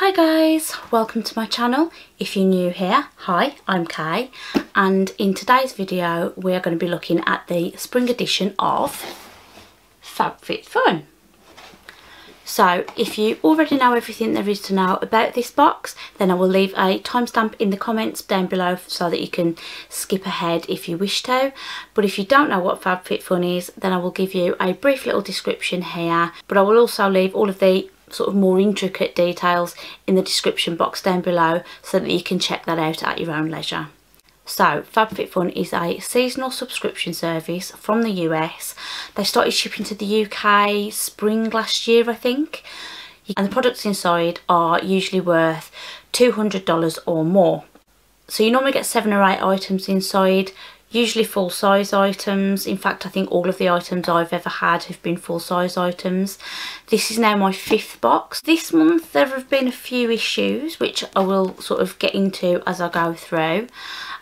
Hi guys, welcome to my channel. If you're new here, hi, I'm Kay and in today's video we're going to be looking at the spring edition of FabFitFun. So if you already know everything there is to know about this box then I will leave a timestamp in the comments down below so that you can skip ahead if you wish to. But if you don't know what FabFitFun is then I will give you a brief little description here but I will also leave all of the sort of more intricate details in the description box down below so that you can check that out at your own leisure. So FabFitFun is a seasonal subscription service from the US. They started shipping to the UK spring last year I think and the products inside are usually worth $200 or more. So you normally get seven or eight items inside usually full size items. In fact I think all of the items I've ever had have been full size items. This is now my fifth box. This month there have been a few issues which I will sort of get into as I go through.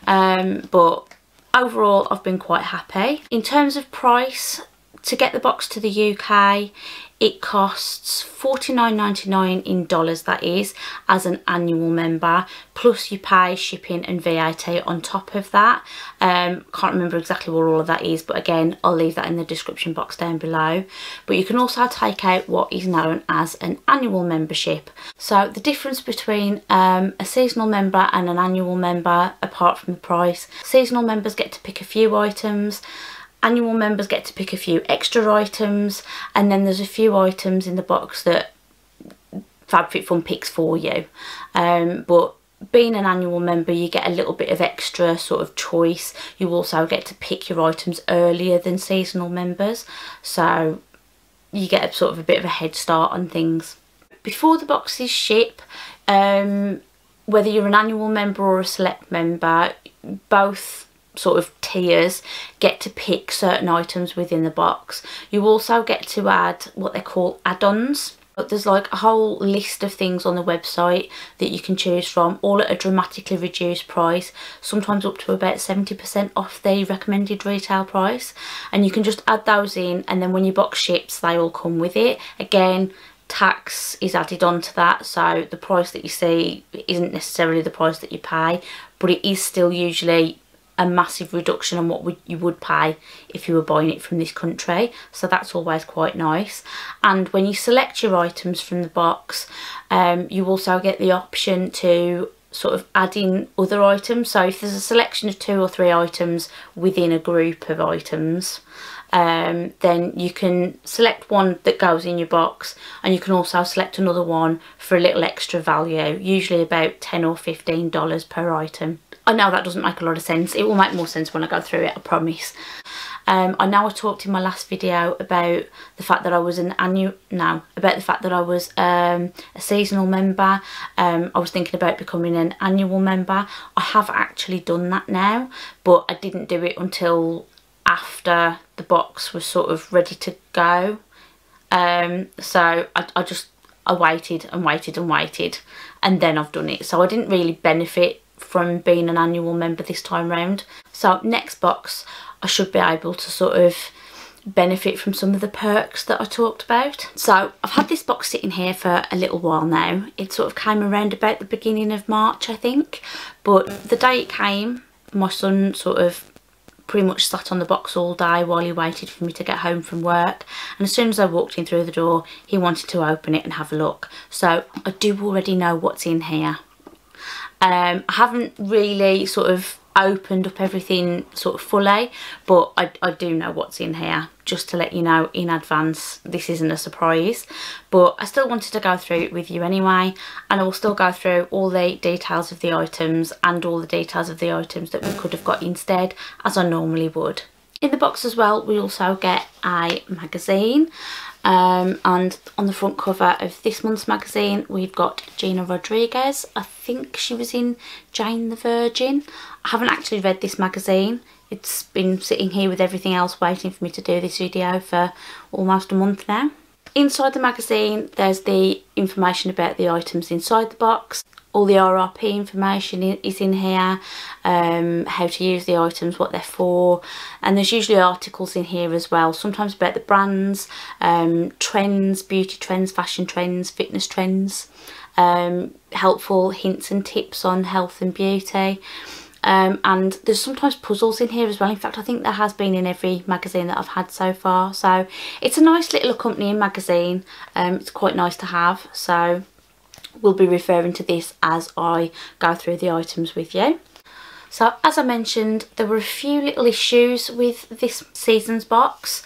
Um, but overall I've been quite happy. In terms of price to get the box to the UK it costs $49.99 in dollars that is as an annual member plus you pay shipping and VAT on top of that. Um can't remember exactly what all of that is but again I'll leave that in the description box down below. But you can also take out what is known as an annual membership. So the difference between um, a seasonal member and an annual member apart from the price seasonal members get to pick a few items annual members get to pick a few extra items and then there's a few items in the box that FabFitFun picks for you. Um, but being an annual member you get a little bit of extra sort of choice. You also get to pick your items earlier than seasonal members. So you get a sort of a bit of a head start on things. Before the boxes ship um, whether you're an annual member or a select member both sort of tiers get to pick certain items within the box. You also get to add what they call add-ons. But there's like a whole list of things on the website that you can choose from, all at a dramatically reduced price, sometimes up to about 70% off the recommended retail price. And you can just add those in and then when your box ships, they all come with it. Again, tax is added on to that, so the price that you see isn't necessarily the price that you pay, but it is still usually a massive reduction on what you would pay if you were buying it from this country. So that's always quite nice. And when you select your items from the box um, you also get the option to sort of add in other items. So if there's a selection of two or three items within a group of items um, then you can select one that goes in your box and you can also select another one for a little extra value usually about 10 or 15 dollars per item I know that doesn't make a lot of sense. It will make more sense when I go through it, I promise. Um, I know I talked in my last video about the fact that I was an annual, no, about the fact that I was um, a seasonal member. Um, I was thinking about becoming an annual member. I have actually done that now, but I didn't do it until after the box was sort of ready to go. Um, so I, I just, I waited and waited and waited and then I've done it. So I didn't really benefit from being an annual member this time round. So next box I should be able to sort of benefit from some of the perks that I talked about. So I've had this box sitting here for a little while now. It sort of came around about the beginning of March I think but the day it came my son sort of pretty much sat on the box all day while he waited for me to get home from work and as soon as I walked in through the door he wanted to open it and have a look so I do already know what's in here um, I haven't really sort of opened up everything sort of fully but I, I do know what's in here just to let you know in advance this isn't a surprise but I still wanted to go through it with you anyway and I will still go through all the details of the items and all the details of the items that we could have got instead as I normally would. In the box as well we also get a magazine um, and on the front cover of this month's magazine we've got Gina Rodriguez. I think she was in Jane the Virgin. I haven't actually read this magazine. It's been sitting here with everything else waiting for me to do this video for almost a month now. Inside the magazine there's the information about the items inside the box all the RRP information is in here, um, how to use the items, what they're for, and there's usually articles in here as well, sometimes about the brands, um, trends, beauty trends, fashion trends, fitness trends, um, helpful hints and tips on health and beauty. Um, and there's sometimes puzzles in here as well. In fact, I think there has been in every magazine that I've had so far. So it's a nice little accompanying magazine. Um, it's quite nice to have. So we'll be referring to this as I go through the items with you. So as I mentioned, there were a few little issues with this season's box.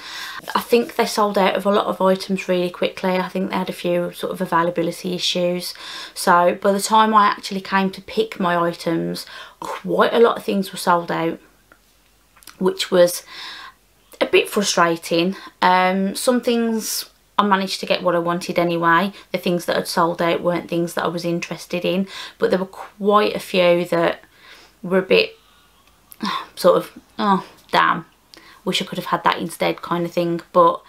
I think they sold out of a lot of items really quickly. I think they had a few sort of availability issues. So by the time I actually came to pick my items, quite a lot of things were sold out, which was a bit frustrating. Um, some things I managed to get what I wanted anyway. The things that had sold out weren't things that I was interested in, but there were quite a few that were a bit sort of, oh, damn, wish I could have had that instead kind of thing. But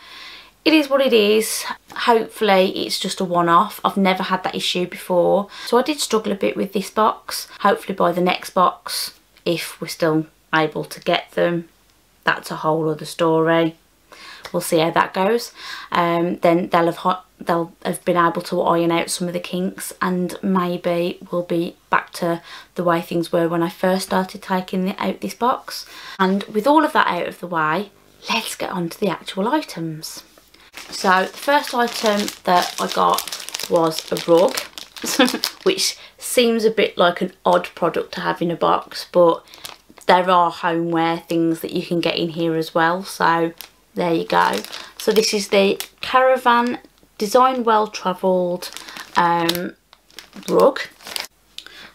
it is what it is. Hopefully it's just a one-off. I've never had that issue before. So I did struggle a bit with this box. Hopefully by the next box, if we're still able to get them, that's a whole other story. We'll see how that goes. Um, then they'll have they'll have been able to iron out some of the kinks and maybe we'll be back to the way things were when I first started taking out this box. And with all of that out of the way, let's get on to the actual items. So the first item that I got was a rug, which seems a bit like an odd product to have in a box, but there are homeware things that you can get in here as well. So there you go. So this is the Caravan Design Well Travelled um, rug.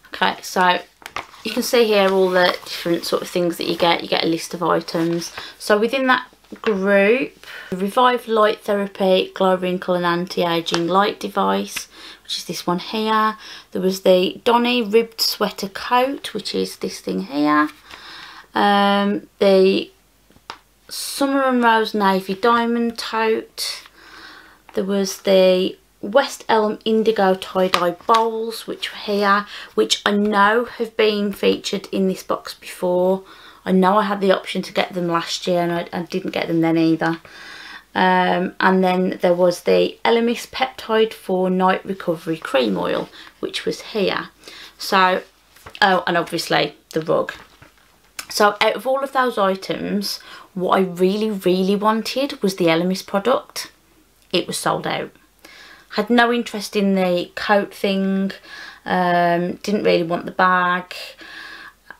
Okay, so you can see here all the different sort of things that you get. You get a list of items. So within that group, Revive Light Therapy Glow Wrinkle and Anti-Aging Light Device, which is this one here. There was the Donny Ribbed Sweater Coat, which is this thing here. Um, the Summer and Rose Navy Diamond Tote. There was the West Elm Indigo tie-dye bowls which were here which I know have been featured in this box before. I know I had the option to get them last year and I, I didn't get them then either. Um, and then there was the Elemis Peptide for Night Recovery Cream Oil which was here. So oh and obviously the rug so out of all of those items what I really really wanted was the Elemis product. It was sold out. Had no interest in the coat thing, um, didn't really want the bag.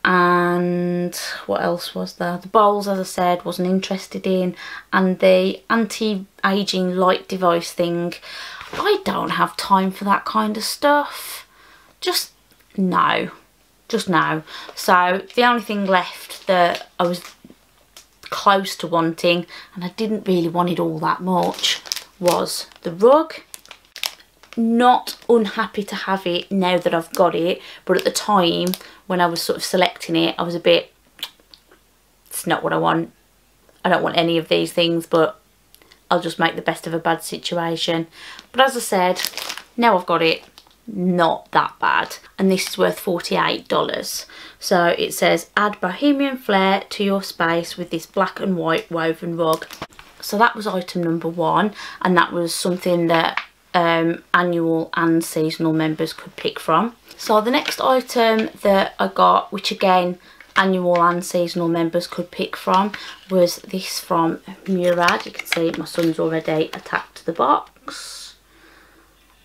And what else was there? The bowls as I said wasn't interested in. And the anti-aging light device thing I don't have time for that kind of stuff. Just no just now. so the only thing left that I was close to wanting and I didn't really want it all that much was the rug. Not unhappy to have it now that I've got it, but at the time when I was sort of selecting it, I was a bit, it's not what I want. I don't want any of these things, but I'll just make the best of a bad situation. But as I said, now I've got it, not that bad. And this is worth $48. So it says, add bohemian flair to your space with this black and white woven rug so that was item number one and that was something that um, annual and seasonal members could pick from. So the next item that I got, which again annual and seasonal members could pick from, was this from Murad. You can see my son's already attached to the box.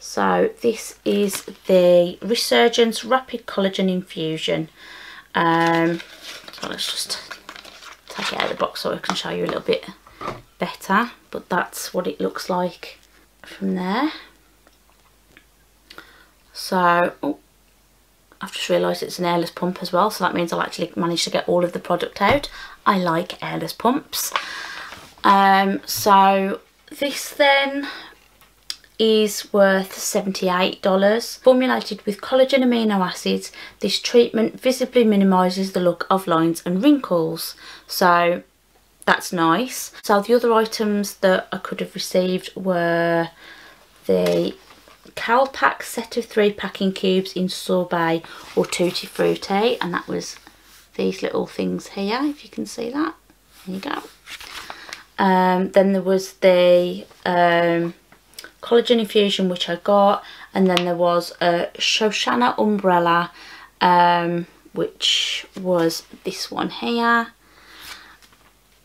So this is the Resurgence Rapid Collagen Infusion. Um, so let's just take it out of the box so I can show you a little bit better but that's what it looks like from there. So oh, I've just realised it's an airless pump as well so that means I'll actually manage to get all of the product out. I like airless pumps. Um, so this then is worth $78. Formulated with collagen amino acids, this treatment visibly minimises the look of lines and wrinkles. So that's nice. So the other items that I could have received were the Calpak set of three packing cubes in sorbet or tutti frutti and that was these little things here if you can see that. There you go. Um, then there was the um, collagen infusion which I got and then there was a Shoshana umbrella um, which was this one here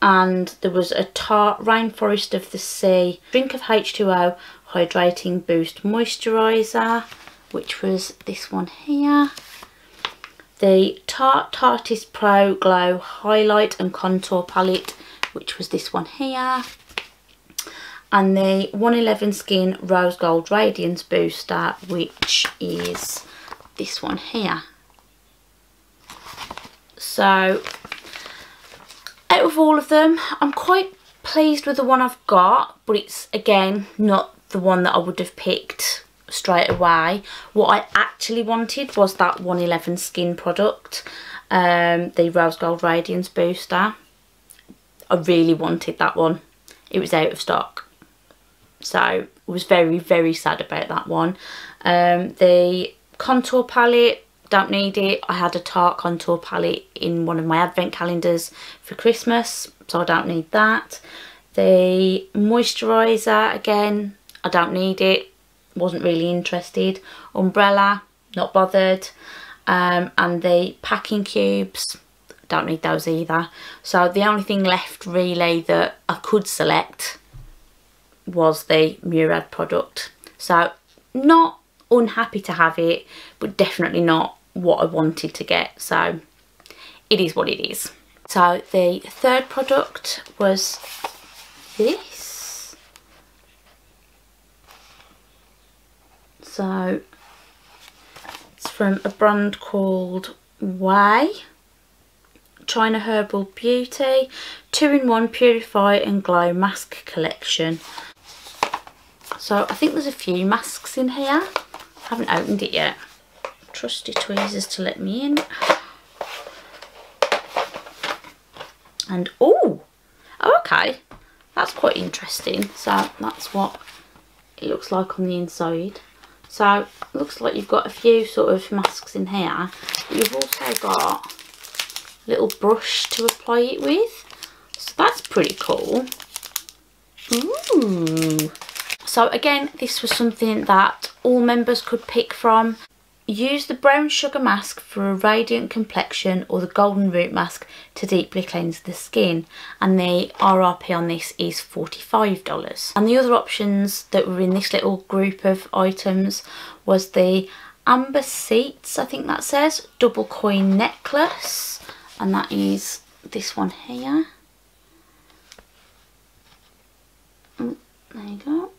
and there was a Tarte Rainforest of the Sea Drink of H2O Hydrating Boost Moisturiser which was this one here. The Tarte Tarteist Pro Glow Highlight and Contour Palette which was this one here and the 111 Skin Rose Gold Radiance Booster which is this one here. So out of all of them I'm quite pleased with the one I've got but it's again not the one that I would have picked straight away. What I actually wanted was that 111 Skin product, um, the Rose Gold Radiance Booster. I really wanted that one. It was out of stock so I was very very sad about that one. Um, the contour palette don't need it. I had a Tarte contour palette in one of my advent calendars for Christmas so I don't need that. The moisturiser again I don't need it. Wasn't really interested. Umbrella not bothered. Um, and the packing cubes don't need those either. So the only thing left really that I could select was the Murad product. So not unhappy to have it, but definitely not what I wanted to get. So it is what it is. So the third product was this. So it's from a brand called Wei. China Herbal Beauty 2-in-1 Purify and Glow Mask Collection. So I think there's a few masks in here. I haven't opened it yet. Trusty tweezers to let me in. And oh, oh okay, that's quite interesting. So that's what it looks like on the inside. So looks like you've got a few sort of masks in here. You've also got a little brush to apply it with. So that's pretty cool. Ooh. So again, this was something that all members could pick from. Use the brown sugar mask for a radiant complexion or the golden root mask to deeply cleanse the skin and the RRP on this is $45. And the other options that were in this little group of items was the Amber Sceats, I think that says, double coin necklace and that is this one here. Mm, there you go.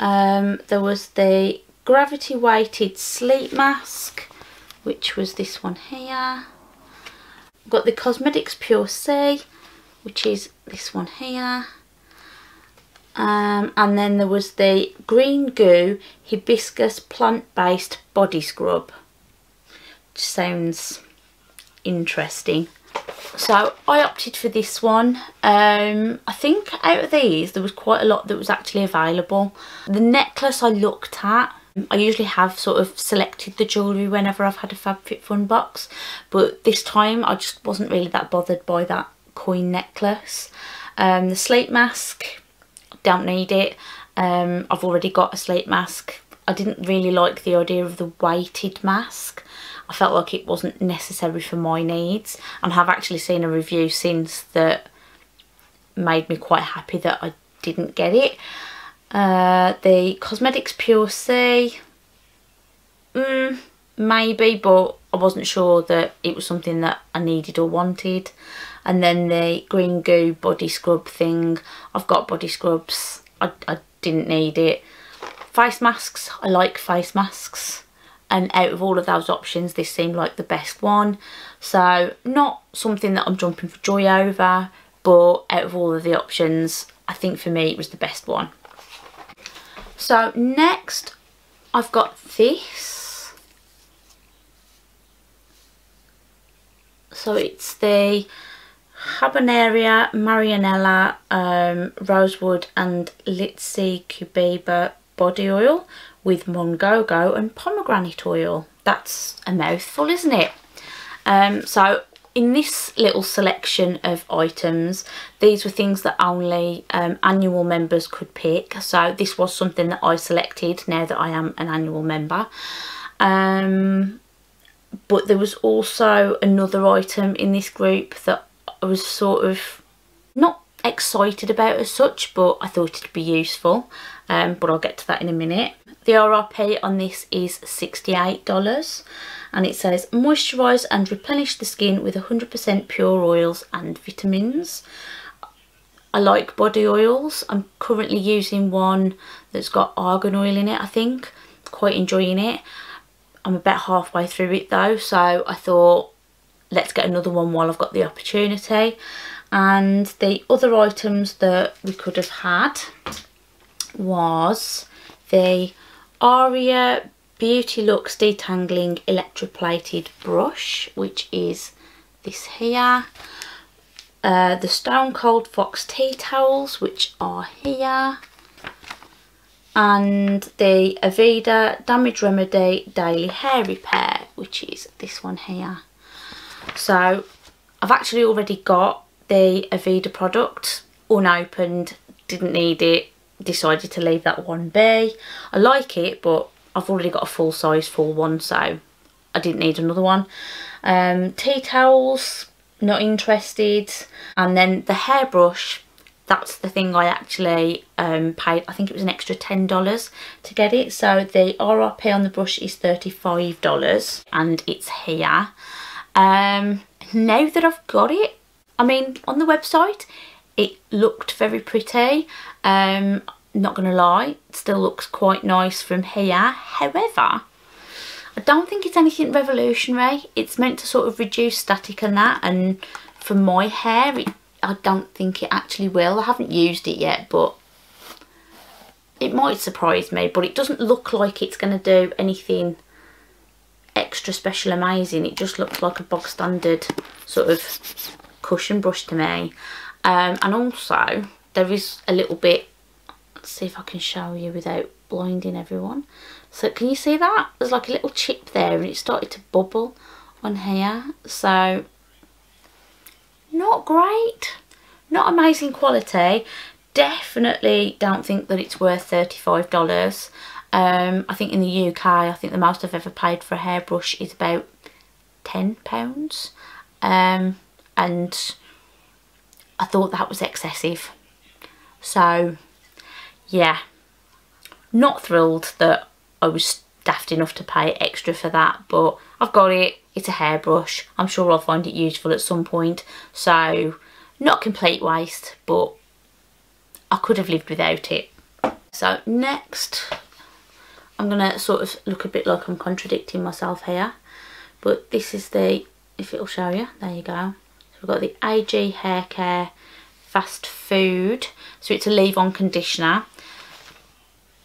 Um, there was the gravity weighted sleep mask, which was this one here. Got the Cosmetics Pure C, which is this one here. Um, and then there was the Green Goo Hibiscus Plant-Based Body Scrub. Which sounds interesting so I opted for this one. Um, I think out of these there was quite a lot that was actually available. The necklace I looked at, I usually have sort of selected the jewellery whenever I've had a FabFitFun box but this time I just wasn't really that bothered by that coin necklace. Um, the slate mask, don't need it. Um, I've already got a slate mask. I didn't really like the idea of the weighted mask. I felt like it wasn't necessary for my needs and have actually seen a review since that made me quite happy that I didn't get it. Uh, the Cosmetics Pure C, mm, maybe, but I wasn't sure that it was something that I needed or wanted. And then the Green Goo body scrub thing, I've got body scrubs, I, I didn't need it. Face masks, I like face masks and out of all of those options this seemed like the best one. So not something that I'm jumping for joy over but out of all of the options I think for me it was the best one. So next I've got this. So it's the Jaboneria, Marianella, um, Rosewood and Litsea Cubeba body oil with Mongongo and pomegranate oil. That's a mouthful, isn't it? Um, so in this little selection of items, these were things that only um, annual members could pick. So this was something that I selected now that I am an annual member. Um, but there was also another item in this group that I was sort of not excited about as such, but I thought it'd be useful. Um, but I'll get to that in a minute. The RRP on this is $68 and it says moisturise and replenish the skin with 100% pure oils and vitamins. I like body oils. I'm currently using one that's got argan oil in it I think. Quite enjoying it. I'm about halfway through it though so I thought let's get another one while I've got the opportunity and the other items that we could have had was the Aria Beauty Lux Detangling Electroplated Brush, which is this here. Uh, the Stone Cold Fox Tea Towels, which are here. And the Aveda Damage Remedy Daily Hair Repair, which is this one here. So, I've actually already got the Aveda product unopened, didn't need it, decided to leave that one be. I like it, but I've already got a full size full one so I didn't need another one. Um, tea towels, not interested. And then the hairbrush, that's the thing I actually um, paid, I think it was an extra $10 to get it. So the RRP on the brush is $35 and it's here. Um, now that I've got it, I mean on the website it looked very pretty. Um, not going to lie, still looks quite nice from here. However, I don't think it's anything revolutionary. It's meant to sort of reduce static and that and for my hair it, I don't think it actually will. I haven't used it yet but it might surprise me but it doesn't look like it's going to do anything extra special amazing. It just looks like a bog standard sort of cushion brush to me. Um, and also there is a little bit Let's see if I can show you without blinding everyone. So can you see that? There's like a little chip there and it started to bubble on here. So not great. Not amazing quality. Definitely don't think that it's worth $35. Um, I think in the UK, I think the most I've ever paid for a hairbrush is about £10. Um, and I thought that was excessive. So yeah, not thrilled that I was daft enough to pay extra for that, but I've got it. It's a hairbrush. I'm sure I'll find it useful at some point. So, not complete waste, but I could have lived without it. So next, I'm going to sort of look a bit like I'm contradicting myself here. But this is the, if it'll show you, there you go. So we've got the AG Hair Care Fast Food. So it's a leave-on conditioner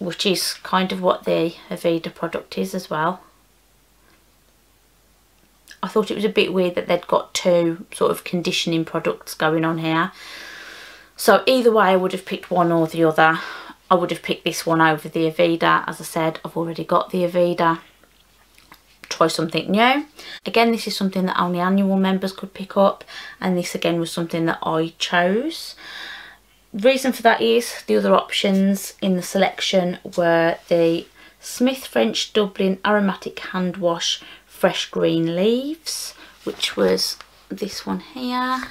which is kind of what the Aveda product is as well. I thought it was a bit weird that they'd got two sort of conditioning products going on here. So either way I would have picked one or the other. I would have picked this one over the Aveda. As I said, I've already got the Aveda. Try something new. Again, this is something that only annual members could pick up. And this again was something that I chose reason for that is the other options in the selection were the Smith French Dublin Aromatic Hand Wash Fresh Green Leaves, which was this one here,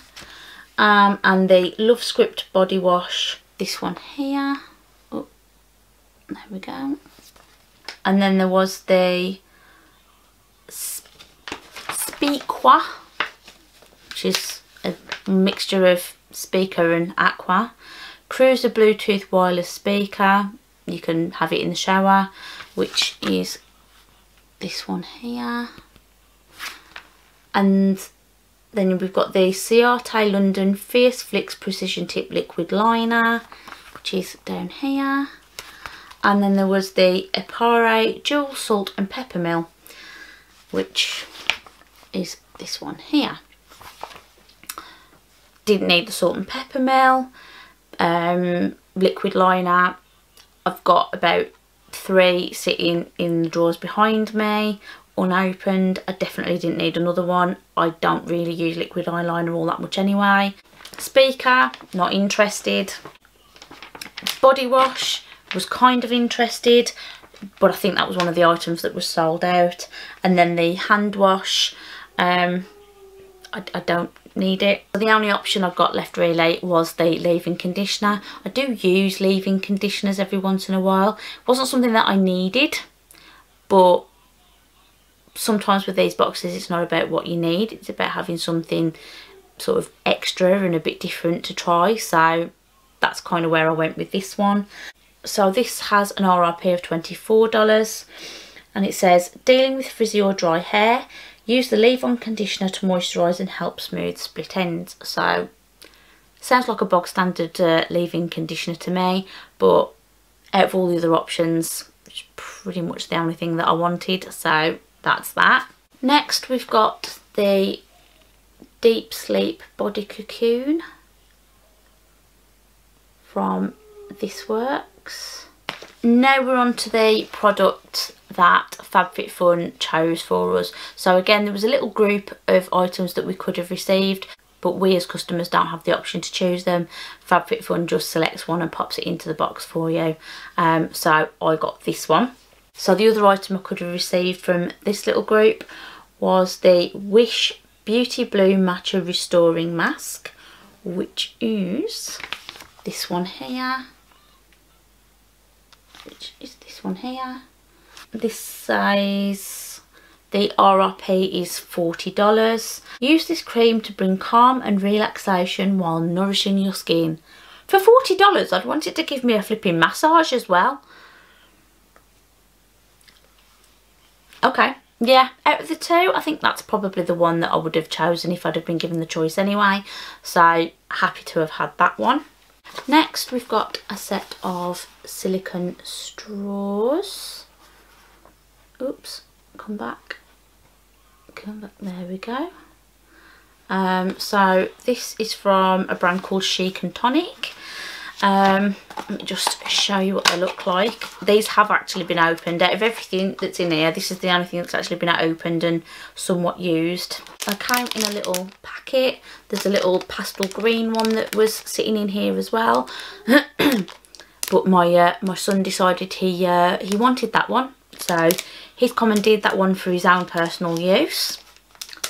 um, and the Love Script Body Wash, this one here. Oh, there we go. And then there was the Speaqua, which is a mixture of speaker and aqua Cruiser Bluetooth wireless speaker. You can have it in the shower, which is this one here. And then we've got the Ciate London Fierce Flicks Precision Tip Liquid Liner, which is down here. And then there was the Epare Dual Salt and Pepper Mill, which is this one here. Didn't need the salt and pepper mill. Um, liquid liner. I've got about three sitting in the drawers behind me unopened. I definitely didn't need another one. I don't really use liquid eyeliner all that much anyway. Speaker not interested. Body wash was kind of interested but I think that was one of the items that was sold out. And then the hand wash um, I, I don't need it. The only option I've got left really was the leave-in conditioner. I do use leave-in conditioners every once in a while. It wasn't something that I needed but sometimes with these boxes it's not about what you need it's about having something sort of extra and a bit different to try so that's kind of where I went with this one so this has an RRP of $24 and it says dealing with frizzy or dry hair use the leave-on conditioner to moisturise and help smooth split ends. So sounds like a bog standard uh, leave-in conditioner to me but out of all the other options it's pretty much the only thing that I wanted so that's that. Next we've got the deep sleep body cocoon from this works. Now we're on to the product that FabFitFun chose for us. So again, there was a little group of items that we could have received, but we as customers don't have the option to choose them. FabFitFun just selects one and pops it into the box for you. Um, so I got this one. So the other item I could have received from this little group was the Wish Beauty Blue Matcha Restoring Mask, which is this one here, which is this one here. This size, the RRP is $40. Use this cream to bring calm and relaxation while nourishing your skin. For $40, I'd want it to give me a flipping massage as well. Okay, yeah, out of the two, I think that's probably the one that I would have chosen if I'd have been given the choice anyway. So, happy to have had that one. Next, we've got a set of silicone straws. Oops, come back. Come back, there we go. Um, so, this is from a brand called Chic and Tonic. Um, let me just show you what they look like. These have actually been opened. Out of everything that's in here, this is the only thing that's actually been opened and somewhat used. I came in a little packet. There's a little pastel green one that was sitting in here as well. but my uh, my son decided he uh, he wanted that one. So he's commandeered that one for his own personal use.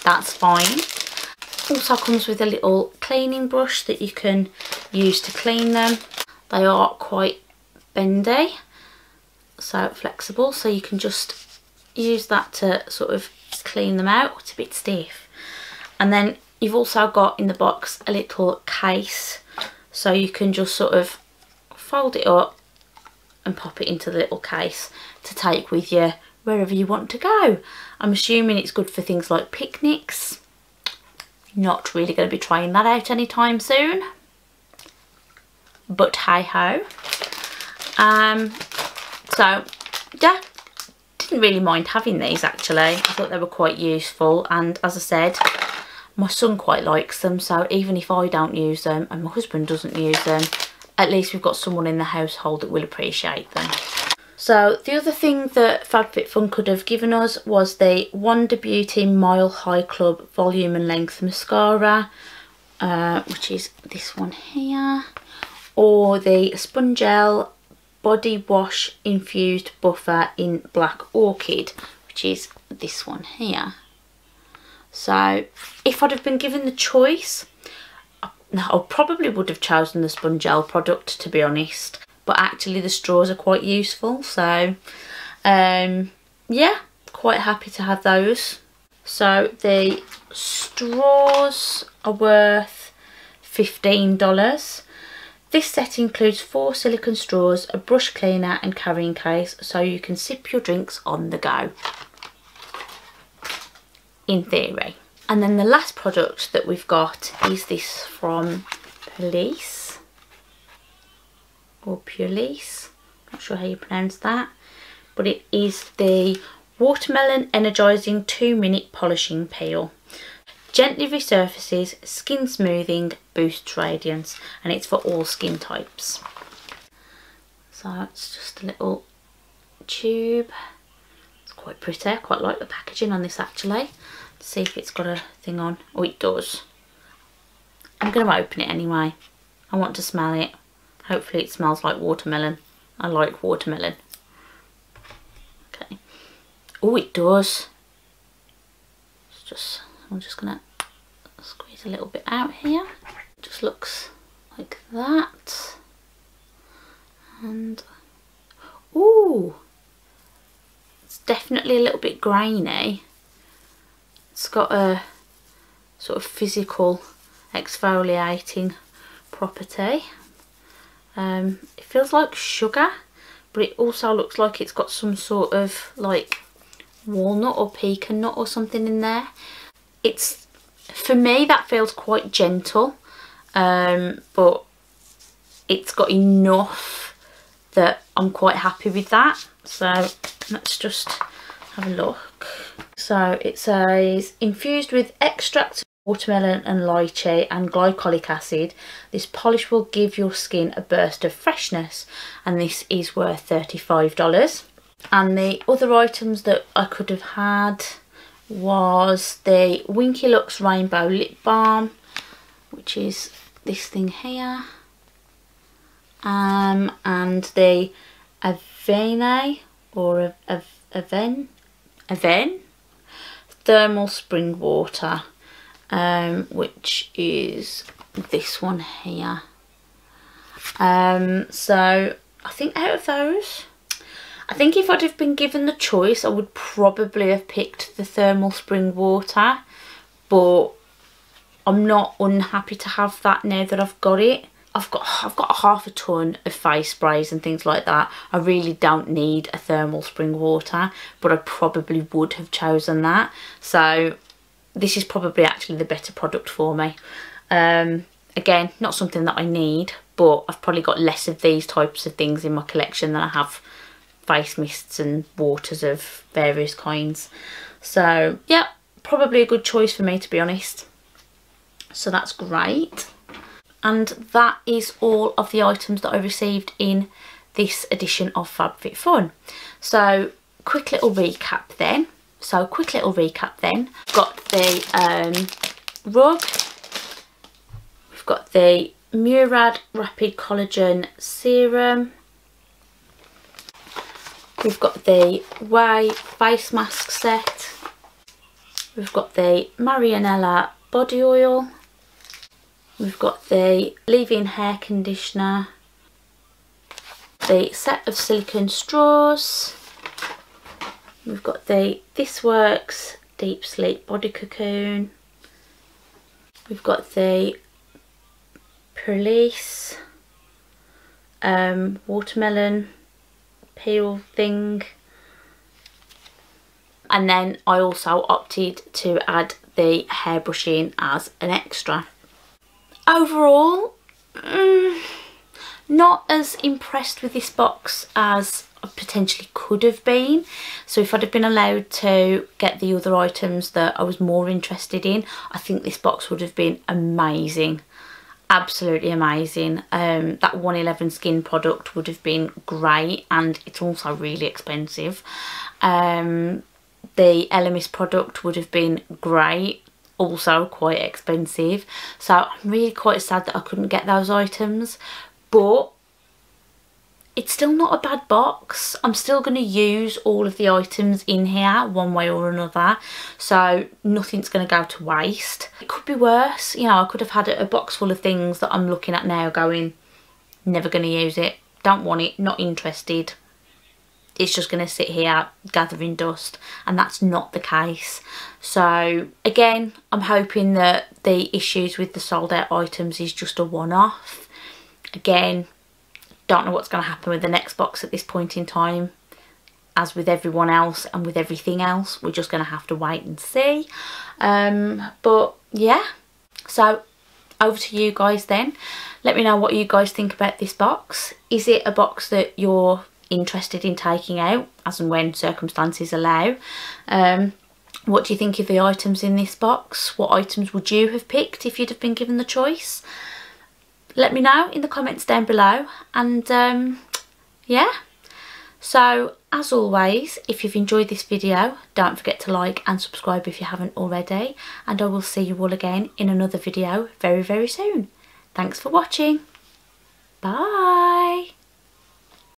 That's fine also comes with a little cleaning brush that you can use to clean them. They are quite bendy, so flexible, so you can just use that to sort of clean them out. It's a bit stiff. And then you've also got in the box a little case, so you can just sort of fold it up and pop it into the little case to take with you wherever you want to go. I'm assuming it's good for things like picnics not really going to be trying that out anytime soon. But hey ho. Um, so, yeah, didn't really mind having these actually. I thought they were quite useful and as I said, my son quite likes them so even if I don't use them and my husband doesn't use them, at least we've got someone in the household that will appreciate them. So the other thing that FabFitFun could have given us was the Wander Beauty Mile High Club Volume and Length Mascara, uh, which is this one here, or the Spongelle Body Wash Infused Buffer in Black Orchid, which is this one here. So if I'd have been given the choice, I probably would have chosen the Spongelle product to be honest but actually the straws are quite useful so um, yeah quite happy to have those. So the straws are worth $15 this set includes four silicone straws, a brush cleaner and carrying case so you can sip your drinks on the go. In theory. And then the last product that we've got is this from Purlisse or Purlisse, not sure how you pronounce that, but it is the Watermelon Energizing 2 Minute Polishing Peel. Gently resurfaces, skin smoothing, boosts radiance, and it's for all skin types. So it's just a little tube. It's quite pretty. I quite like the packaging on this actually. Let's see if it's got a thing on. Oh, it does. I'm going to open it anyway. I want to smell it. Hopefully it smells like watermelon. I like watermelon. Okay. Oh, it does. It's just, I'm just going to squeeze a little bit out here. Just looks like that. And, ooh, it's definitely a little bit grainy. It's got a sort of physical exfoliating property. Um, it feels like sugar, but it also looks like it's got some sort of like walnut or pecan nut or something in there. It's, for me, that feels quite gentle, um, but it's got enough that I'm quite happy with that. So let's just have a look. So it says infused with extract watermelon and lychee and glycolic acid. This polish will give your skin a burst of freshness and this is worth $35 and the other items that I could have had was the Winky Lux Rainbow Lip Balm which is this thing here um, and the Avene or Aven Aven? Thermal Spring Water um, which is this one here. Um, so I think out of those, I think if I'd have been given the choice, I would probably have picked the thermal spring water, but I'm not unhappy to have that now that I've got it. I've got I've got half a ton of face sprays and things like that. I really don't need a thermal spring water, but I probably would have chosen that. So this is probably actually the better product for me. Um, again, not something that I need, but I've probably got less of these types of things in my collection than I have face mists and waters of various kinds. So, yeah, probably a good choice for me to be honest. So that's great. And that is all of the items that I received in this edition of FabFitFun. So, quick little recap then. So quick little recap then. Got the um, rug. We've got the Murad Rapid Collagen Serum. We've got the Y Face Mask Set. We've got the Marianella Body Oil. We've got the Leave-In Hair Conditioner. The set of silicone straws. We've got the This Works Deep Sleep Body Cocoon. We've got the Purlisse um, Watermelon Peel thing. And then I also opted to add the hairbrushing as an extra. Overall, mm, not as impressed with this box as I potentially could have been. So if I'd have been allowed to get the other items that I was more interested in, I think this box would have been amazing. Absolutely amazing. Um, that 111 skin product would have been great and it's also really expensive. Um, the Elemis product would have been great also quite expensive so I'm really quite sad that I couldn't get those items but it's still not a bad box. I'm still going to use all of the items in here one way or another. So nothing's going to go to waste. It could be worse. You know, I could have had a box full of things that I'm looking at now going, never going to use it. Don't want it. Not interested. It's just going to sit here gathering dust. And that's not the case. So again, I'm hoping that the issues with the sold out items is just a one-off. Again, don't know what's going to happen with the next box at this point in time. As with everyone else and with everything else, we're just going to have to wait and see. Um, but yeah, so over to you guys then. Let me know what you guys think about this box. Is it a box that you're interested in taking out as and when circumstances allow? Um, what do you think of the items in this box? What items would you have picked if you'd have been given the choice? Let me know in the comments down below and um, yeah So as always, if you've enjoyed this video, don't forget to like and subscribe if you haven't already. And I will see you all again in another video very, very soon. Thanks for watching. Bye.